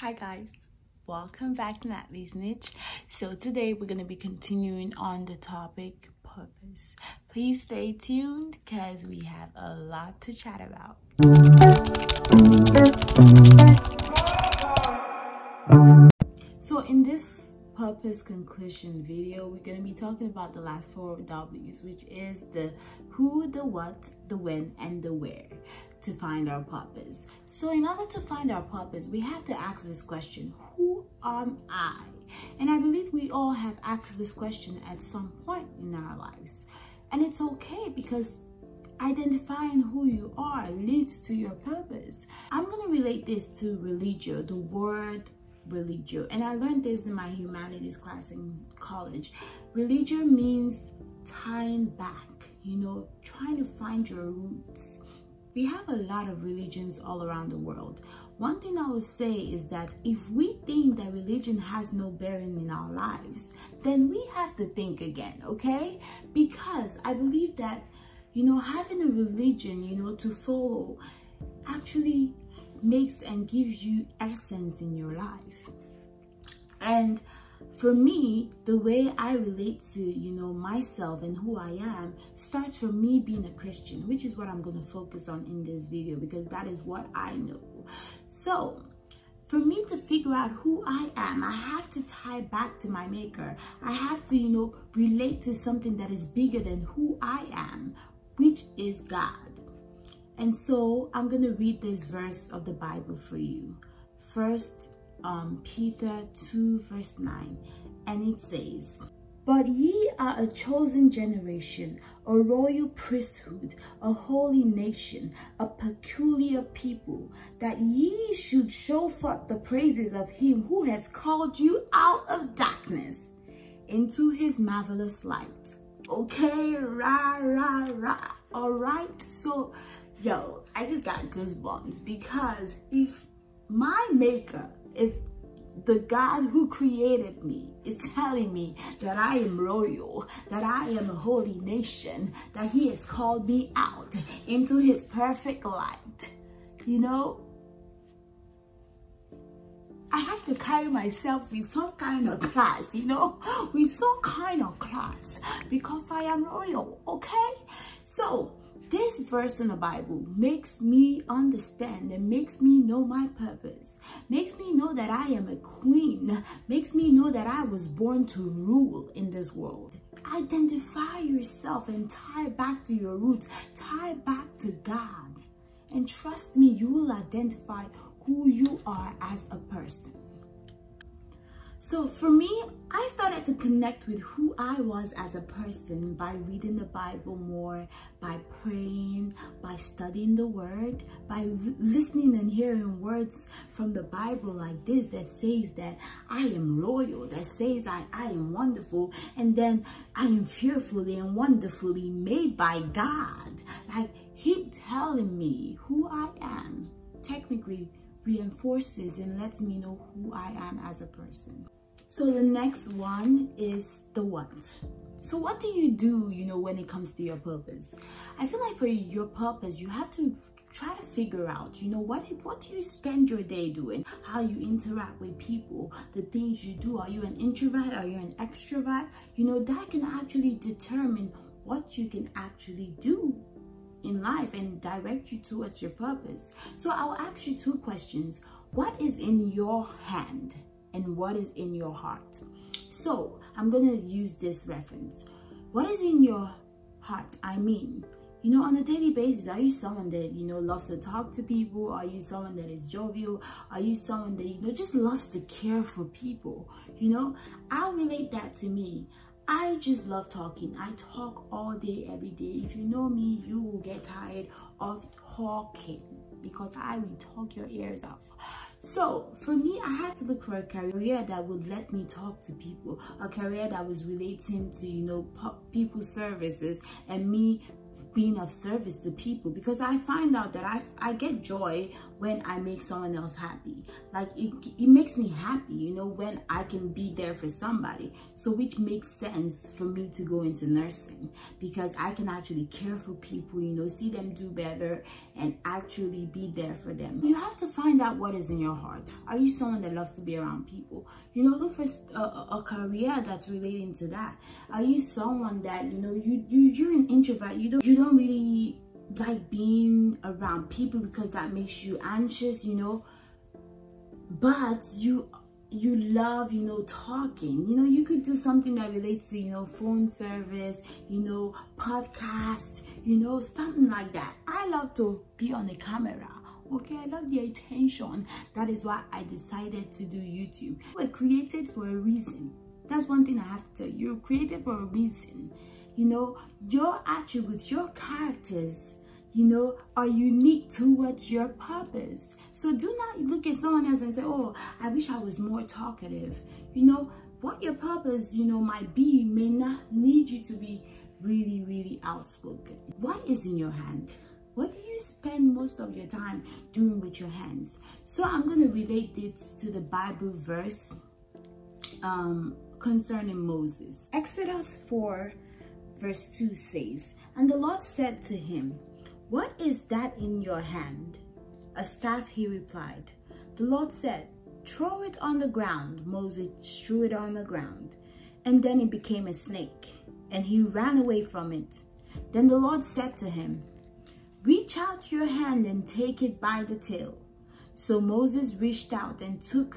Hi guys, welcome back to Natalie's Niche. So today we're going to be continuing on the topic purpose. Please stay tuned because we have a lot to chat about. So in this purpose conclusion video, we're going to be talking about the last four W's, which is the who, the what, the when, and the where to find our purpose. So in order to find our purpose, we have to ask this question, who am I? And I believe we all have asked this question at some point in our lives. And it's okay because identifying who you are leads to your purpose. I'm going to relate this to religio, the word religio. And I learned this in my humanities class in college. Religio means tying back, you know, trying to find your roots we have a lot of religions all around the world. One thing I would say is that if we think that religion has no bearing in our lives, then we have to think again, okay? Because I believe that, you know, having a religion, you know, to follow actually makes and gives you essence in your life. And for me, the way I relate to, you know, myself and who I am starts from me being a Christian, which is what I'm going to focus on in this video because that is what I know. So, for me to figure out who I am, I have to tie back to my maker. I have to, you know, relate to something that is bigger than who I am, which is God. And so I'm going to read this verse of the Bible for you. First um, Peter 2 verse 9 and it says, But ye are a chosen generation, a royal priesthood, a holy nation, a peculiar people, that ye should show forth the praises of him who has called you out of darkness into his marvelous light. Okay, rah, rah, rah. All right, so, yo, I just got goosebumps because if my maker if the God who created me is telling me that I am royal, that I am a holy nation, that he has called me out into his perfect light. You know, I have to carry myself with some kind of class, you know, with some kind of class because I am royal, okay? So, this verse in the Bible makes me understand and makes me know my purpose, makes me know that I am a queen, makes me know that I was born to rule in this world. Identify yourself and tie back to your roots, tie back to God. And trust me, you will identify who you are as a person. So for me, I started to connect with who I was as a person by reading the Bible more, by praying, by studying the word, by listening and hearing words from the Bible like this that says that I am loyal, that says I, I am wonderful, and then I am fearfully and wonderfully made by God. Like him telling me who I am technically reinforces and lets me know who I am as a person. So the next one is the what. So what do you do, you know, when it comes to your purpose? I feel like for your purpose, you have to try to figure out, you know, what what do you spend your day doing? How you interact with people, the things you do. Are you an introvert? Are you an extrovert? You know, that can actually determine what you can actually do in life and direct you towards your purpose. So I'll ask you two questions. What is in your hand? And what is in your heart. So I'm going to use this reference. What is in your heart? I mean, you know, on a daily basis, are you someone that, you know, loves to talk to people? Are you someone that is jovial? Are you someone that, you know, just loves to care for people? You know, I'll relate that to me. I just love talking. I talk all day, every day. If you know me, you will get tired of talking because I will talk your ears off. So for me, I had to look for a career that would let me talk to people, a career that was relating to, you know, people services and me being of service to people because I find out that I, I get joy when I make someone else happy. Like it, it makes me happy, you know, when I can be there for somebody. So which makes sense for me to go into nursing because I can actually care for people, you know, see them do better and actually be there for them. You have to find out what is in your heart. Are you someone that loves to be around people? You know, look for a, a career that's relating to that. Are you someone that, you know, you, you, you're an introvert. You don't, you don't really like being around people because that makes you anxious, you know, but you you love you know talking. You know you could do something that relates to you know phone service you know podcast you know something like that. I love to be on the camera okay? I love the attention. That is why i decided to do youtube. We're created for a reason. That's one thing i have to tell you. You're created for a reason. You know your attributes your characters you know, are unique towards your purpose. So do not look at someone else and say, oh, I wish I was more talkative. You know, what your purpose, you know, might be may not need you to be really, really outspoken. What is in your hand? What do you spend most of your time doing with your hands? So I'm going to relate this to the Bible verse um, concerning Moses. Exodus 4 verse 2 says, And the Lord said to him, what is that in your hand? A staff, he replied. The Lord said, Throw it on the ground. Moses threw it on the ground. And then it became a snake, and he ran away from it. Then the Lord said to him, Reach out your hand and take it by the tail. So Moses reached out and took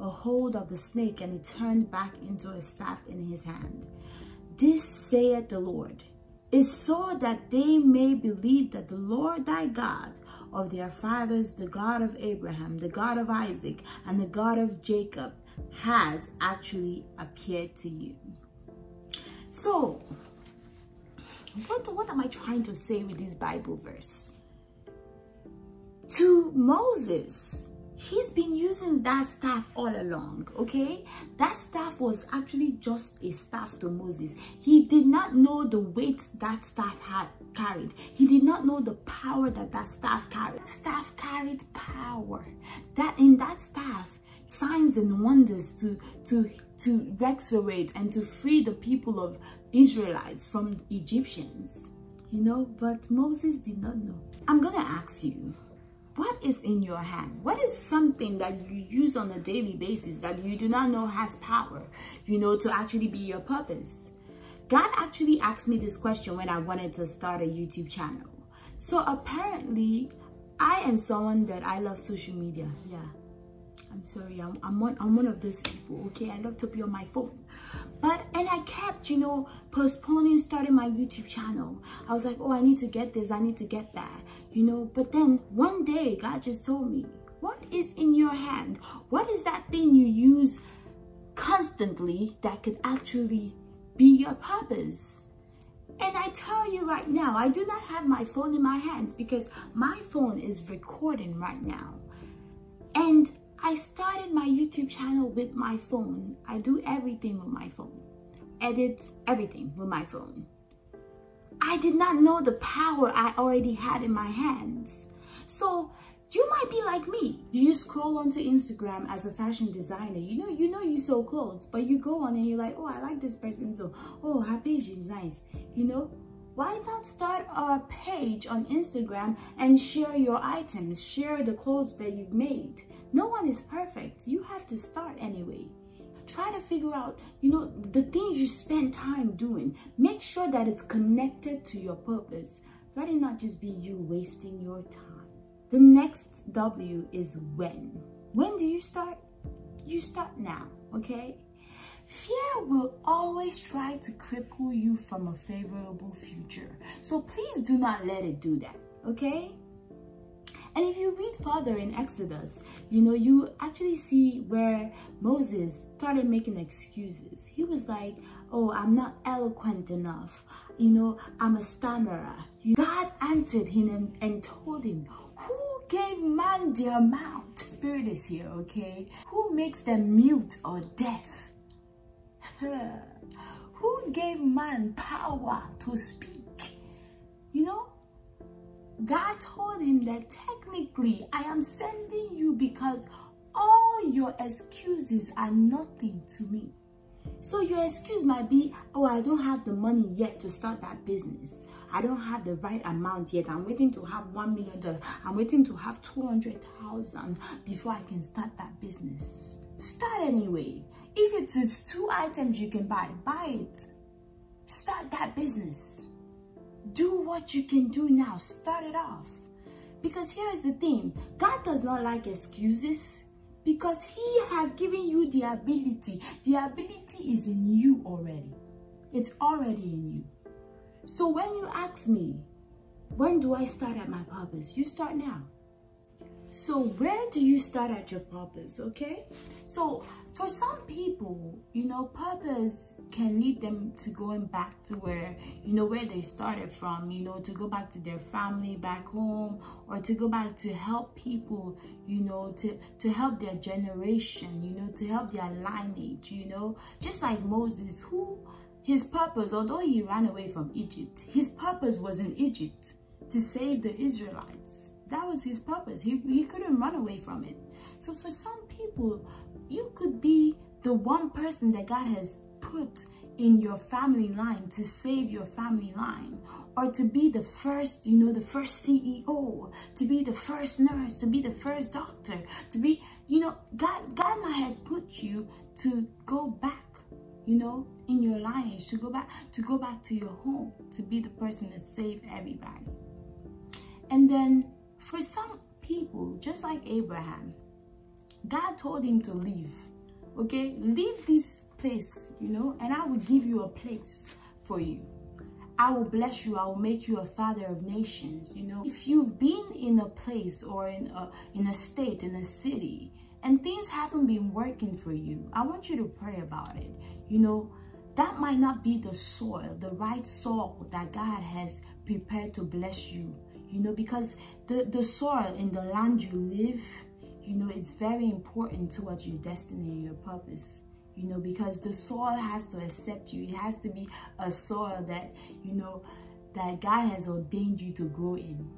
a hold of the snake, and it turned back into a staff in his hand. This saith the Lord, is so that they may believe that the Lord thy God of their fathers, the God of Abraham, the God of Isaac, and the God of Jacob has actually appeared to you. So, what, what am I trying to say with this Bible verse? To Moses, been using that staff all along okay? That staff was actually just a staff to moses. He did not know the weight that staff had carried. He did not know the power that that staff carried. Staff carried power. That in that staff signs and wonders to to to resurrect and to free the people of israelites from egyptians. You know but moses did not know. I'm gonna ask you what is in your hand? What is something that you use on a daily basis that you do not know has power, you know, to actually be your purpose? God actually asked me this question when I wanted to start a YouTube channel. So apparently, I am someone that I love social media. Yeah, I'm sorry, I'm, I'm, one, I'm one of those people, okay? I love to be on my phone. But, and I kept, you know, postponing starting my YouTube channel. I was like, oh, I need to get this, I need to get that, you know? But then one day, God just told me, what is in your hand? What is that thing you use constantly that could actually be your purpose? And I tell you right now, I do not have my phone in my hands because my phone is recording right now. And I started my YouTube channel with my phone. I do everything with my phone. Edit everything with my phone. I did not know the power I already had in my hands. So you might be like me. You scroll onto Instagram as a fashion designer. You know, you know you sew clothes, but you go on and you're like, oh, I like this person. So, oh, her page is nice. You know, why not start a page on Instagram and share your items, share the clothes that you've made. No one is perfect. You have to start anyway. Try to figure out, you know, the things you spend time doing. Make sure that it's connected to your purpose. Let it not just be you wasting your time. The next W is when. When do you start? You start now, okay? Fear will always try to cripple you from a favorable future. So please do not let it do that, okay? And if you read further in Exodus, you know, you actually see where Moses started making excuses. He was like, oh, I'm not eloquent enough. You know, I'm a stammerer. God answered him and told him, who gave man their mouth? Spirit is here, okay? Who makes them mute or deaf? who gave man power to speak? You know, God told him that technically I am sending you because all your excuses are nothing to me. So your excuse might be, oh, I don't have the money yet to start that business. I don't have the right amount yet. I'm waiting to have $1 million. I'm waiting to have 200,000 before I can start that business. Start anyway. If it is two items you can buy, buy it. Start that business. Do what you can do now. Start it off. Because here's the thing. God does not like excuses because he has given you the ability. The ability is in you already. It's already in you. So when you ask me, when do I start at my purpose? You start now. So where do you start at your purpose, okay? So for some people, you know, purpose can lead them to going back to where, you know, where they started from, you know, to go back to their family back home or to go back to help people, you know, to, to help their generation, you know, to help their lineage, you know, just like Moses, who his purpose, although he ran away from Egypt, his purpose was in Egypt to save the Israelites. That was his purpose. He, he couldn't run away from it. So for some people, you could be the one person that God has put in your family line to save your family line or to be the first you know the first ceo to be the first nurse to be the first doctor to be you know god god might have put you to go back you know in your lineage to go back to go back to your home to be the person that save everybody and then for some people, just like Abraham, God told him to leave. Okay, leave this place, you know, and I will give you a place for you. I will bless you. I will make you a father of nations. You know, if you've been in a place or in a, in a state, in a city, and things haven't been working for you, I want you to pray about it. You know, that might not be the soil, the right soil that God has prepared to bless you you know, because the, the soil in the land you live, you know, it's very important towards your destiny and your purpose, you know, because the soil has to accept you. It has to be a soil that, you know, that God has ordained you to grow in.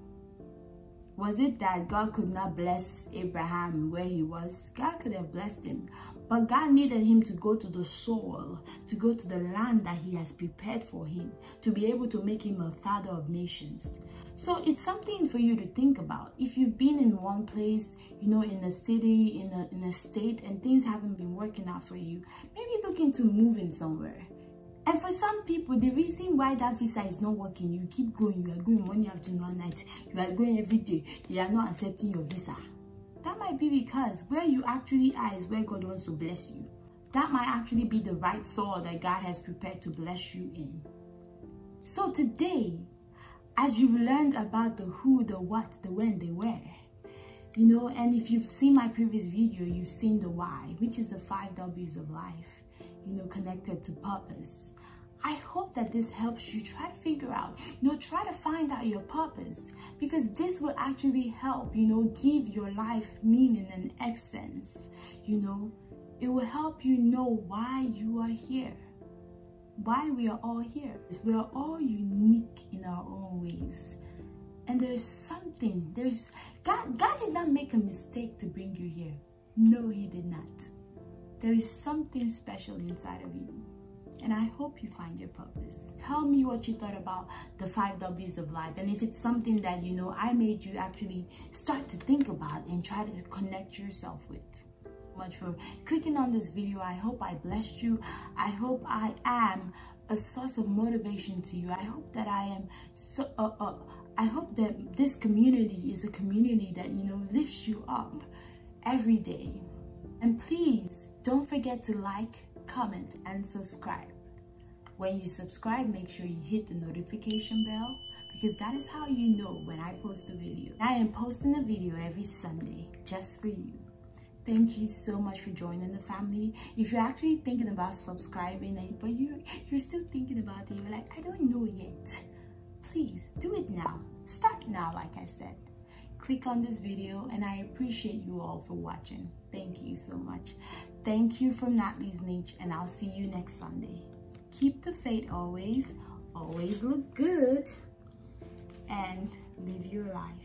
Was it that God could not bless Abraham where he was? God could have blessed him. But God needed him to go to the soil, to go to the land that he has prepared for him, to be able to make him a father of nations. So it's something for you to think about. If you've been in one place, you know, in a city, in a, in a state, and things haven't been working out for you, maybe look into moving somewhere. And for some people, the reason why that visa is not working, you keep going, you are going morning, afternoon, night, you are going every day, they are not accepting your visa. That might be because where you actually are is where God wants to bless you. That might actually be the right soil that God has prepared to bless you in. So today, as you've learned about the who, the what, the when, the where, you know, and if you've seen my previous video, you've seen the why, which is the five W's of life, you know, connected to purpose. I hope that this helps you try to figure out, you know, try to find out your purpose because this will actually help, you know, give your life meaning and essence, you know. It will help you know why you are here why we are all here is we are all unique in our own ways. And there's something there's god god did not make a mistake to bring you here. No he did not. There is something special inside of you. And I hope you find your purpose. Tell me what you thought about the five W's of life. And if it's something that, you know, I made you actually start to think about and try to connect yourself with much for clicking on this video. I hope I blessed you. I hope I am a source of motivation to you. I hope that I am so, uh, uh, I hope that this community is a community that, you know, lifts you up every day. And please don't forget to like, comment, and subscribe. When you subscribe, make sure you hit the notification bell because that is how you know when I post a video. I am posting a video every Sunday just for you. Thank you so much for joining the family. If you're actually thinking about subscribing, and, but you're, you're still thinking about it, you're like, I don't know yet. Please do it now. Start now, like I said. Click on this video and I appreciate you all for watching. Thank you so much. Thank you from Natalie's Niche and I'll see you next Sunday. Keep the faith always. Always look good. and live your life.